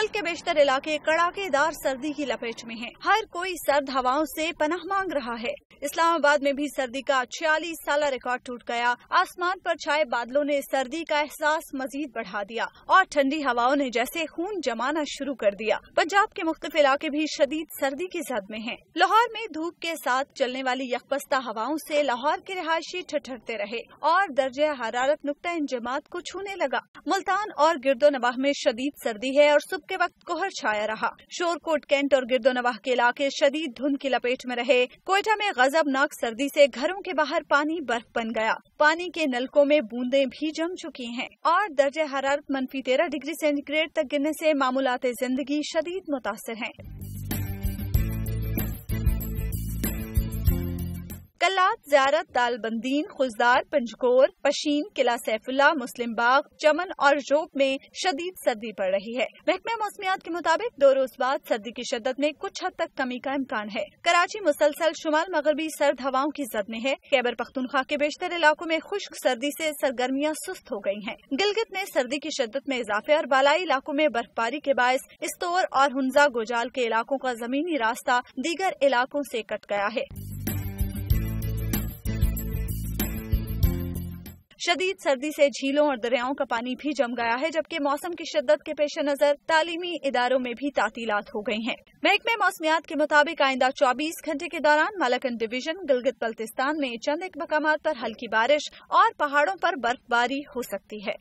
मुल्क के बेशतर इलाके कड़ाकेदार सर्दी की लपेट में हैं। हर कोई सर्द हवाओं से पनाह मांग रहा है इस्लामाबाद में भी सर्दी का छियालीस साल रिकॉर्ड टूट गया आसमान पर छाए बादलों ने सर्दी का एहसास मजीद बढ़ा दिया और ठंडी हवाओं ने जैसे खून जमाना शुरू कर दिया पंजाब के मुख्तलिफ़ इलाके भी शदीद सर्दी की जद में हैं। लाहौर में धूप के साथ चलने वाली यकबस्ता हवाओं से लाहौर के रिहायशी ठठरते रहे और दर्ज हरारत नुकता इंजमात को छूने लगा मुल्तान और गिरदो नवाह में शदीद सर्दी है और सुबह के वक्त कोहर छाया रहा। शोरकोट, कैंट और गिरदो नवाह के इलाके शदीद धुंध की लपेट में रहे। कोयटा में गजबनाक सर्दी से घरों के बाहर पानी बर्फ़ बन गया। पानी के नलकों में बूंदें भी जम चुकी हैं। और दर्ज हरारत मनफी तेरह डिग्री सेंटीग्रेड तक गिरने से मामूलाते ज़िंदगी शदीद मुतासर हैं। कल्लात जियारत, दालबंदीन खुजदार पंजकोर पशीन, किला सैफुल्ला, मुस्लिम बाग, चमन और जोब में शदीद सर्दी पड़ रही है। महकमा मौसमियात के मुताबिक दो रोज बाद सर्दी की शिद्दत में कुछ हद तक कमी का इम्कान है। कराची मुसलसल शुमाल मगरबी सर्द हवाओं की जद में है। खैबर पख्तूनख्वा के बेशतर इलाकों में खुश्क सर्दी से सरगर्मियाँ सुस्त हो गई हैं। गिलगित में सर्दी की शिद्दत में इजाफे और बालाई इलाकों में बर्फबारी के बायस इस्तोर और हुंजा गोजाल के इलाकों का जमीनी रास्ता दीगर इलाकों से कट गया है। शदीद सर्दी से झीलों और दरियाओं का पानी भी जम गया है, जबकि मौसम की शिद्दत के पेश नज़र तालीमी इदारों में भी तातीलात हो गई है। महकमे मौसमियात के मुताबिक आइंदा 24 घंटे के दौरान मालकन डिवीज़न, गिलगित बल्तिस्तान में चंद एक मकाम पर हल्की बारिश और पहाड़ों पर बर्फबारी हो सकती है।